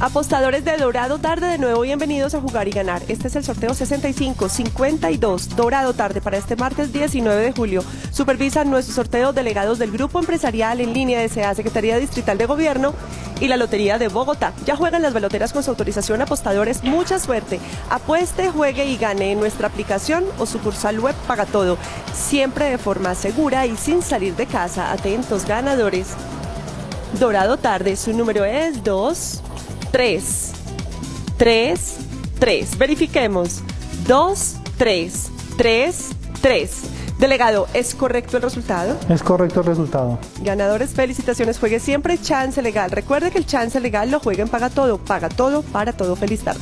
Apostadores de Dorado Tarde, de nuevo bienvenidos a jugar y ganar. Este es el sorteo 6552 Dorado Tarde para este martes 19 de julio. Supervisan nuestro sorteo delegados del Grupo Empresarial en línea de SEA, Secretaría Distrital de Gobierno y la Lotería de Bogotá. Ya juegan las baloteras con su autorización apostadores. Mucha suerte. Apueste, juegue y gane en nuestra aplicación o sucursal web Paga Todo. Siempre de forma segura y sin salir de casa. Atentos ganadores. Dorado Tarde, su número es 2, 3, 3, 3. Verifiquemos. 2, 3, 3, 3. Delegado, ¿es correcto el resultado? Es correcto el resultado. Ganadores, felicitaciones. Juegue siempre chance legal. Recuerde que el chance legal lo juega en Paga Todo. Paga Todo para todo. Feliz tarde.